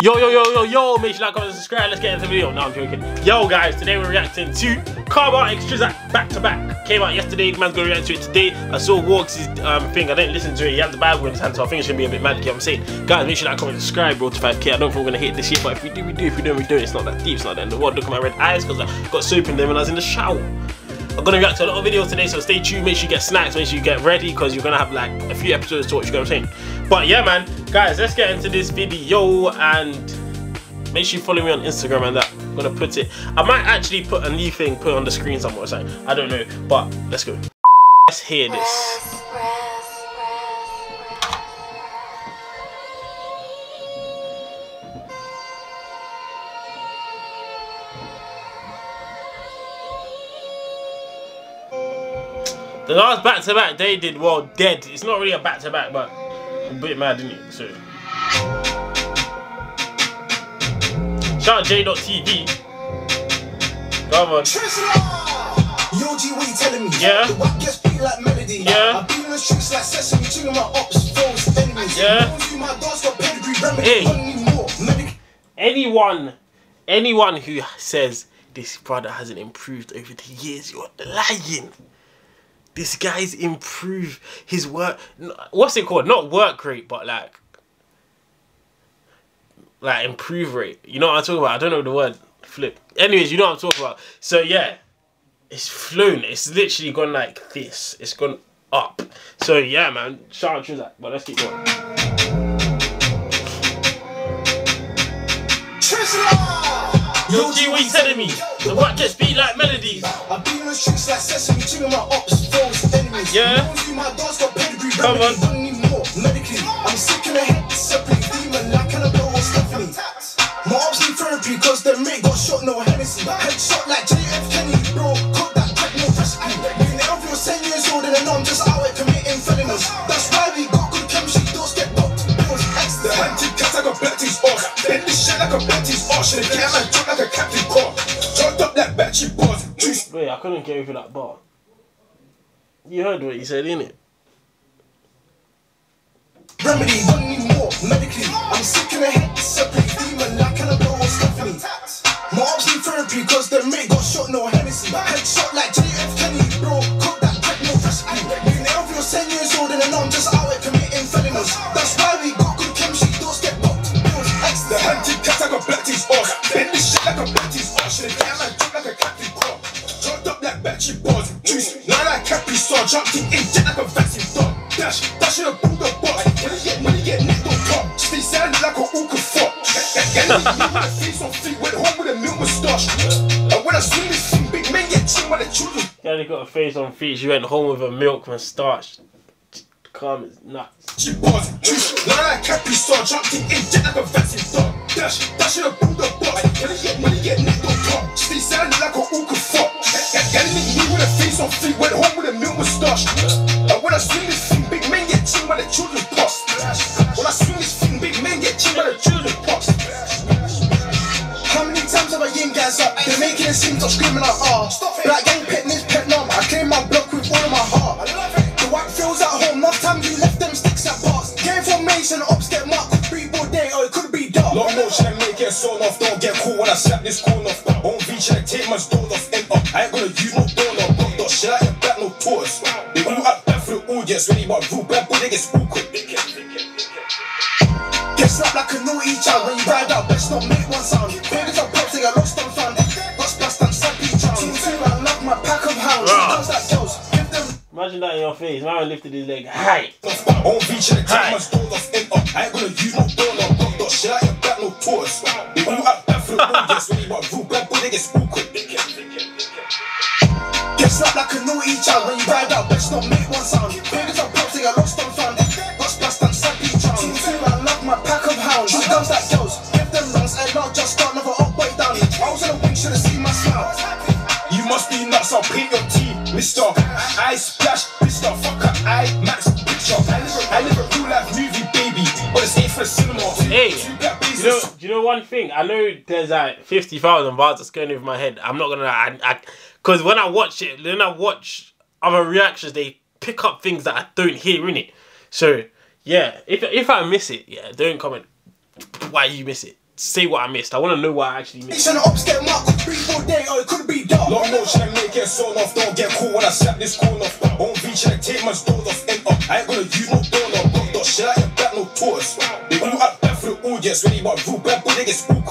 Yo, yo, yo, yo, yo, make sure you like, comment, and subscribe. Let's get into the video. No, I'm joking. Yo, guys, today we're reacting to Karma x Trizzac back to back. Came out yesterday, man's gonna react to it today. I saw Walks' um, thing, I didn't listen to it. He had the Bible in his hand, so I think it should be a bit mad, I'm saying? Guys, make sure you like, comment, and subscribe, bro, to 5k. I don't think we're gonna hit this year, but if we do, we do. If we don't, we don't. It's not that deep, it's not that the world. Look at my red eyes, because I got soap in them when I was in the shower. I'm gonna react to a lot of videos today, so stay tuned. Make sure you get snacks, make sure you get ready, because you're gonna have like a few episodes to watch, you know what I'm saying? But yeah, man, guys, let's get into this video and make sure you follow me on Instagram and that. I'm gonna put it. I might actually put a new thing put on the screen somewhere something. I don't know, but let's go. Let's hear this. The last back to back they did well dead. It's not really a back to back, but a bit mad, didn't it? So shout out J.TV. Come on. UG, what you telling me? Yeah. The whack gets beat like melody. Yeah. I've been on the streets like sesame, chilling my ops, foes, enemies. Yeah. You, my dogs got pedigree, remedy, Hey. don't need more. Medic- anyone anyone who says this brother hasn't improved over the years you're lying this guy's improved his work what's it called? Not work rate but like like improve rate. You know what i'm talking about? I don't know the word. Flip. Anyways you know what i'm talking about. So yeah. It's flown. It's literally gone like this. It's gone up. So yeah man. Shout out to that but let's keep going. Yo, G, what you telling me? The what gets beat like melodies. I've been on the streets like sesame, chilling my ops, enemies. Yeah. You, my dogs got pedigree, Come remedy, on. don't need more. Medically, I'm sick in the head, separate demon, like Annabelle or Stephanie. My ops need therapy, cause their mate got shot, no Hennessy. Headshot like JF Kenny, bro, cook that crack, no recipe. Been out for 10 years old and I know I'm just out here committing felonies. That's why we got good chemistry, doors get booked, bills extra. The hunted cat like a black team's off. Bend this shit like a black team's off. Should get man drop like a captain car. Dropped up like battery bars. Juice. Wait, I couldn't get over that bar. You heard what he said, innit? Remedy, don't need more. Medically, I'm sick in the head, demon, Annabelle or Stephanie. My ops need therapy, cause mate got shot, no Hennessy. Headshot like JF bro, cook that crack, no recipe. Been out for 10 years old and I I'm just out here committing felonies. That's why we got good chemistry, get The hunted cat black off. Oh. Bend this shit like a black team's off. Should nicked on top. Stay sounding like a ooka fuck. Face on feet. Went home with a milk moustache. And when I swing this thing, big men get trimmed by the children. Yeah, got a face on feet. She went home with a milk moustache. Calm is nuts. She bars, juice, now like Capri Star, jumped in, jet like a vaccine dog. Dash, dash in a bulldog box. Money get, money get nicked on top. Stay sounding like a ooka fuck. Enemy me with a face on feet, went home with a milk moustache. And when I swing this up? They're making it seem to screaming out, ah. Black gang pet this pet numb. I came my block with all of my heart. The white feels at home. Enough time you left them sticks at bars. Game formation, ops get marked. Could be all day or it could be dark. Long motion and make it so off. Don't get cool when I slap this corn off. Won't reach and take man's door off. End up. I ain't gonna use no door no block dot. Shit, I ain't back no tours. They all out back for the audience. Ready about rule bad, but they get spooked. Get slapped like a naughty child when you ride out. Best not make one sound. Babies are pops, they get lost Imagine that in your face. Man lifted his leg high. Won't reach and Hi. take man's door off. End up. I ain't gonna use no door no block dot. Shit, I ain't back no tours. They all out back for the audience. Ready about rule bad, but they get spooked. Get slapped like a naughty child when you ride out. Best not make one sound. Babies are pops, they get lost and found. Bust, bust, and sappy child. Two, two, I love my pack of hounds. Two girls that Hey, Two You know, do you know one thing? I know there's like fifty thousand bars that's going over my head. I'm not gonna I, I, cause when I watch it, when I watch other reactions, they pick up things that I don't hear in it. So yeah, if if I miss it, yeah, don't comment why you miss it. say what I missed. I want to know what I actually missed. It's an upstairs mark, oh, could be all day or it could be dark. Long motion and make it so off. Don't get cool when I slap this corn off. On V check, take my doors off. Enter. I ain't gonna use no door no block dot. Shit out your back, no tours. Up audience. Ready, but real bad boy, they get spooked.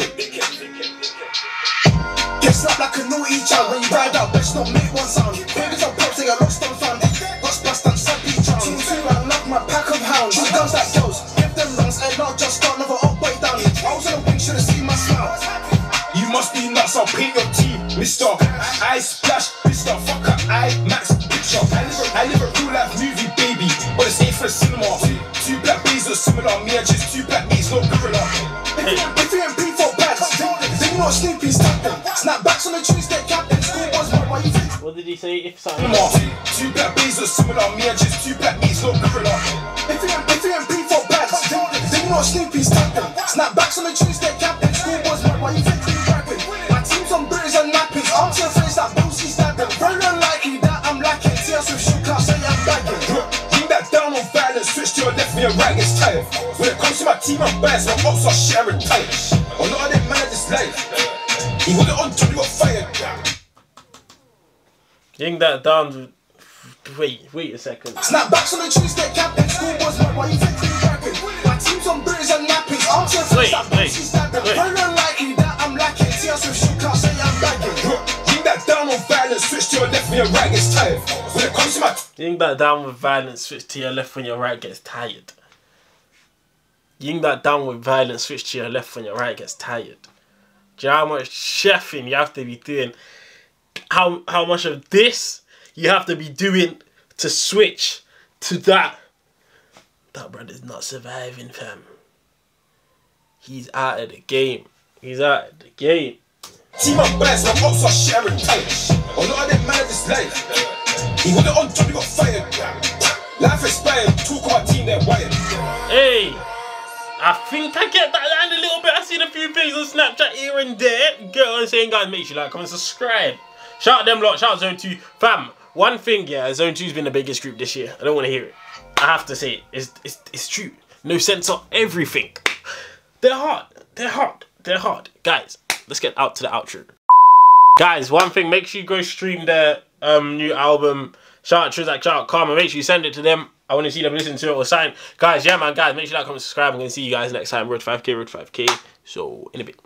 Get slapped like a naughty child when you ride out, best not make one sound. Babies are pops, they are lost and found. Got splashed and sappy charm. Two two round, love my pack of hounds. Shoot guns like girls, give them lungs and not just start another up way down. I was on the wing, should've seen my smile. You must be nuts, I'll paint your team, mister. I splash, mister, fucker, I max picture. I live a, I live a real life movie, baby, but it's ain't for cinema. Two black bees are similar, me and just two black. If you ain't, if you ain't P4 bags, then, you know Snoopy's tapping. Snapbacks on the Tuesday captain, school was what, why? What did he say? If something. Cinema. Two black bees are similar, me and just two black bees, no gorilla. If you ain't, if you ain't P4 then, then you know Snoopy's tapping. Snapbacks on the Tuesday captain, me and right gets tired. When it comes to my team, I'm biased, my ops are sharing tight. A lot of them man are just like, he want it on top, you got fired. Ying that down. Wait, wait a second. Snapbacks on the Tuesday captain, school was you think we rapping? My team's on British and nappies, your face Wait, like wait, wait. Very unlikely that I'm lacking, tears with shoe class, say I'm bagging. Bring that down on violence, switch to your left, me and right gets tired. When it comes Ying that down with violence, switch to your left when your right gets tired. Ying that down with violence, switch to your left when your right gets tired. Do you know how much chefing you have to be doing? How how much of this you have to be doing to switch to that? That brother's not surviving, fam. He's out of the game. He's out of the game. team, I'm biased, my ops are sharing. A lot of them just like, he want it on top, got about team. Hey, I think I get that down a little bit. I've seen a few things on Snapchat here and there. Get I'm saying, guys? Make sure you like, comment, subscribe. Shout out them lot. Shout out Zone 2. Fam, one thing, yeah, Zone 2's been the biggest group this year. I don't want to hear it. I have to say it. It's, it's, it's true. No sense of everything. They're hard. They're hard. They're hard. Guys, let's get out to the outro. Guys, one thing, make sure you go stream their um, new album. Shout out Trizzac, shout out Karma. Make sure you send it to them. I want to see them listen to it or sign. Guys, yeah, man, guys, make sure you like, comment, subscribe. I'm going to see you guys next time. Road 5K, Road 5K. So, in a bit.